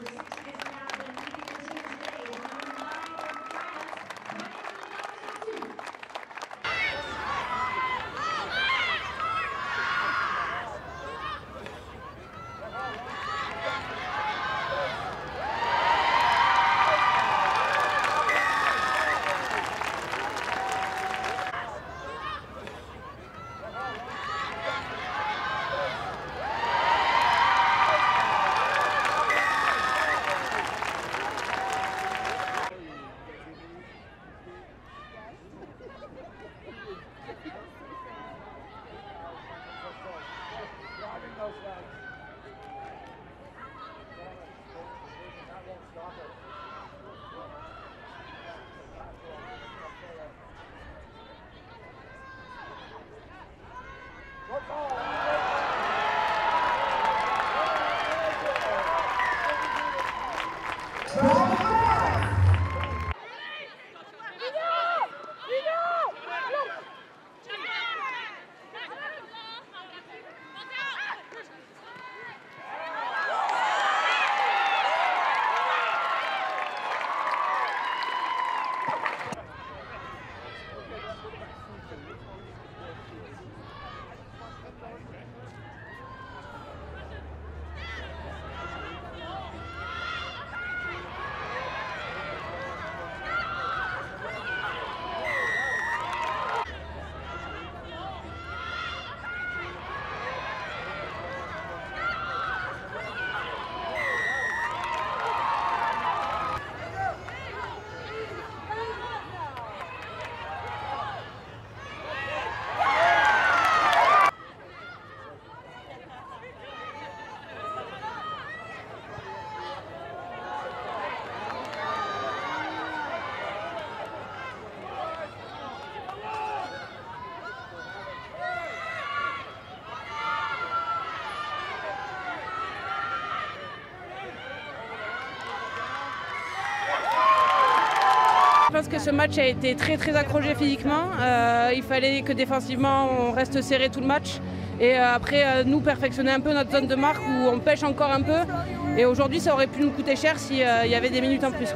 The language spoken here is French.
Here's Back. Pense que ce match a été très très accroché physiquement. Euh, il fallait que défensivement on reste serré tout le match. Et euh, après euh, nous perfectionner un peu notre zone de marque où on pêche encore un peu. Et aujourd'hui ça aurait pu nous coûter cher s'il y avait des minutes en plus.